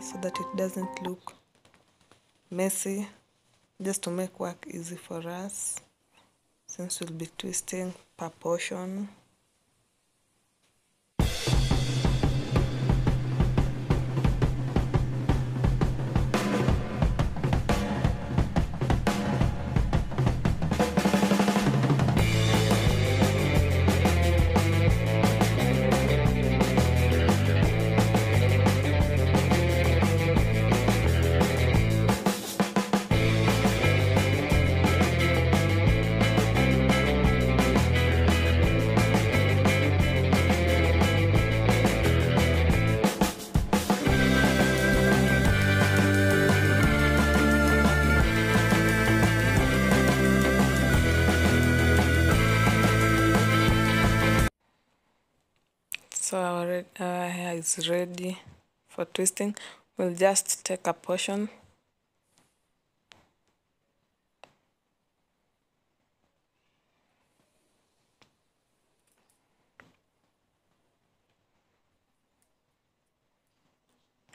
so that it doesn't look messy. Just to make work easy for us since we'll be twisting per portion so our, our hair is ready for twisting. We'll just take a portion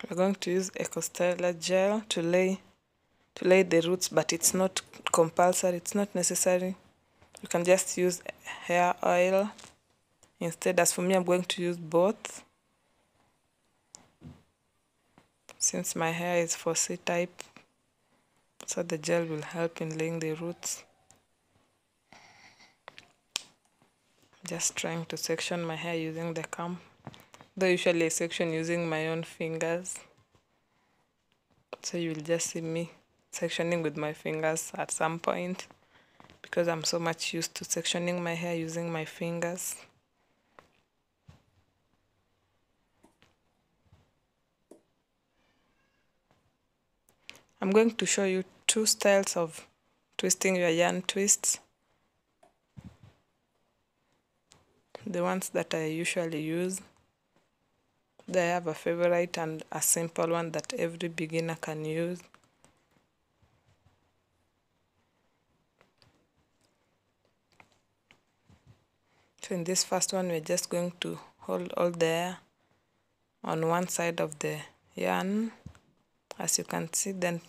we're going to use Eco Styler gel to lay to lay the roots but it's not compulsory it's not necessary. You can just use hair oil instead as for me i'm going to use both. Since my hair is 4C-type so the gel will help in laying the roots. Just trying to section my hair using the comb. Though usually I section using my own fingers. So you will just see me sectioning with my fingers at some point because I'm so much used to sectioning my hair using my fingers I'm going to show you two styles of twisting your yarn twists. The ones that I usually use. They have a favorite and a simple one that every beginner can use. So in this first one, we're just going to hold all the on one side of the yarn as you can see then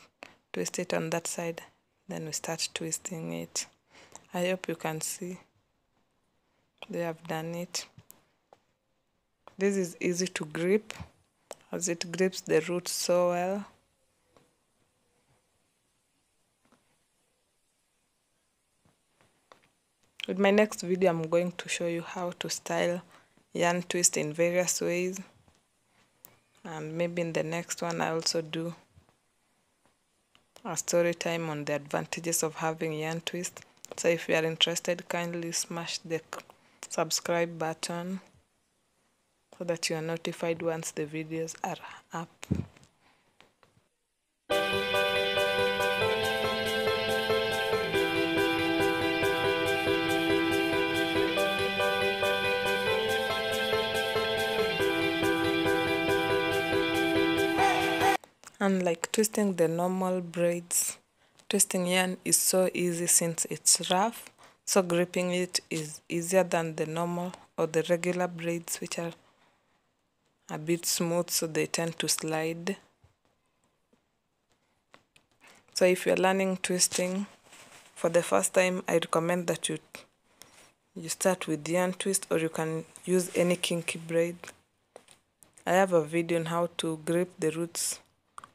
twist it on that side. Then we start twisting it. I hope you can see. They have done it. This is easy to grip as it grips the root so well. With my next video i'm going to show you how to style yarn twist in various ways and maybe in the next one I also do a story time on the advantages of having yarn twist. So if you are interested kindly smash the subscribe button so that you are notified once the videos are up Unlike twisting the normal braids, twisting yarn is so easy since it's rough, so gripping it is easier than the normal or the regular braids which are a bit smooth so they tend to slide. So if you're learning twisting for the first time, I recommend that you you start with yarn twist or you can use any kinky braid. I have a video on how to grip the roots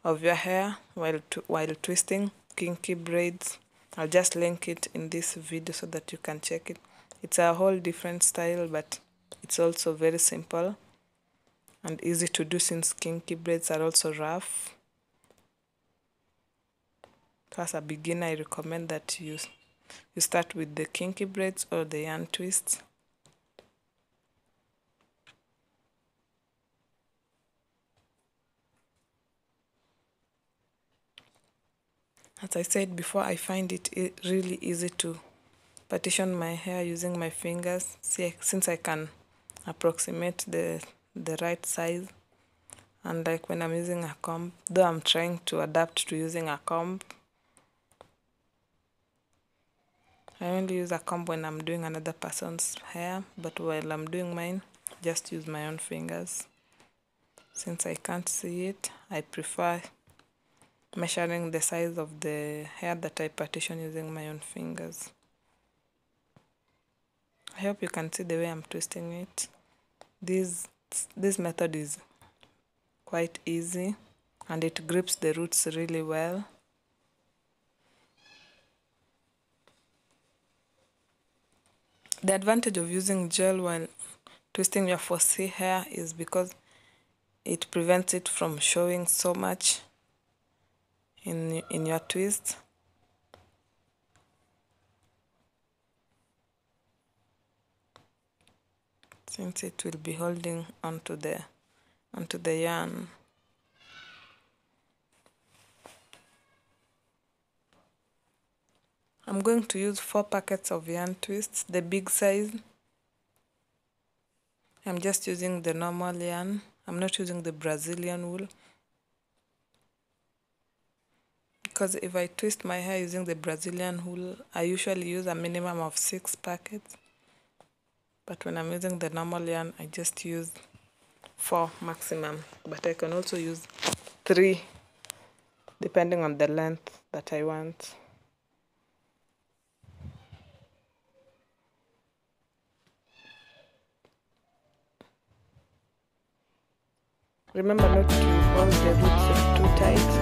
of your hair while while twisting kinky braids. I'll just link it in this video so that you can check it. It's a whole different style but it's also very simple and easy to do since kinky braids are also rough. So as a beginner i recommend that you you start with the kinky braids or the yarn twists As I said before, I find it really easy to partition my hair using my fingers since I can approximate the, the right size. And like when I'm using a comb, though I'm trying to adapt to using a comb, I only use a comb when I'm doing another person's hair, but while I'm doing mine, just use my own fingers. since I can't see it I prefer measuring the size of the hair that I partition using my own fingers. I hope you can see the way I'm twisting it. This this method is quite easy and it grips the roots really well. The advantage of using gel while twisting your 4C hair is because it prevents it from showing so much in, in your twist. Since it will be holding onto the onto the yarn. I'm going to use four packets of yarn twists, the big size. I'm just using the normal yarn. I'm not using the Brazilian wool. Because if I twist my hair using the Brazilian wool, I usually use a minimum of six packets. But when I'm using the normal yarn, I just use four maximum. But I can also use three, depending on the length that I want. Remember not to hold the roots